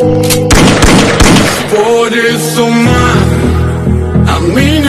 Por eso, man, a mí